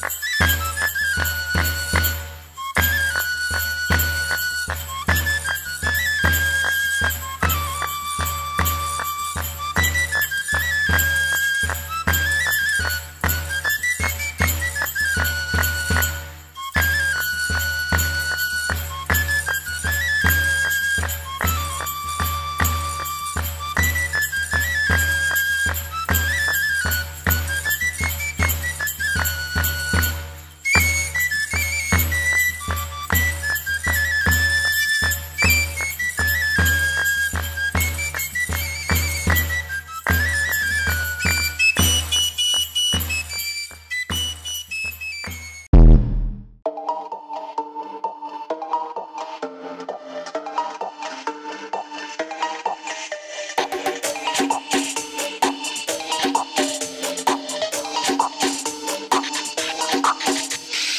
Thank.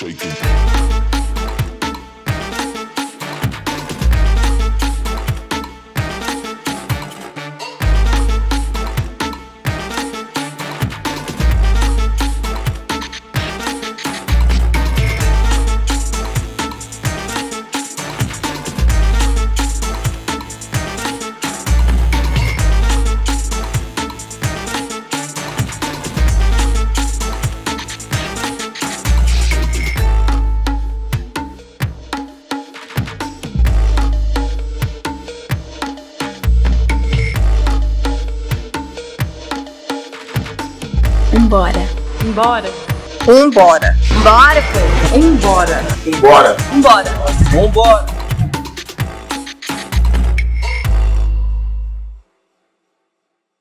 shaking. Embora. Embora. Embora. Embora, pô. Embora. Embora. Embora. Vambora.